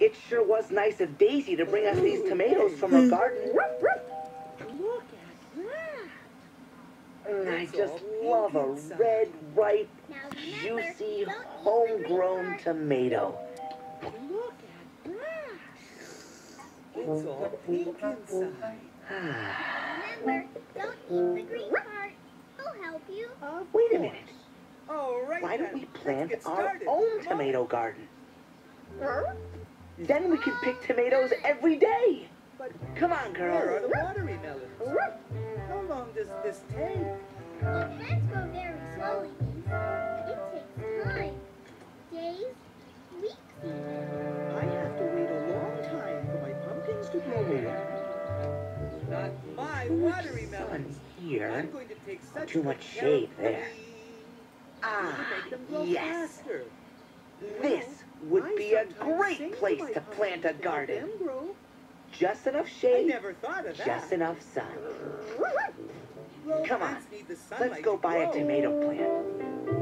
It sure was nice of Daisy to bring us these tomatoes from her garden. Look at that. Mm, I just love a red, ripe, juicy, don't eat the green homegrown tomato. Look at that. It's all pink inside. Remember, don't eat the green part. I'll help you. Of Wait a minute. All right Why don't then. we plant our own tomato garden? Then we can pick tomatoes every day. But Come on, girl. where are girl. the watermelons? How long does this take? Well, plants grow very slowly. It takes time. Days, weeks even. I have to wait a long time for my pumpkins to grow over. Not my Too much watermelons. here. I'm going to take such Too much care shade there. Ah, make them grow yes. faster. This would I be a great place to plant a garden. Just enough shade, never thought of that. just enough sun. Come on, plants need the Let's go buy a tomato plant.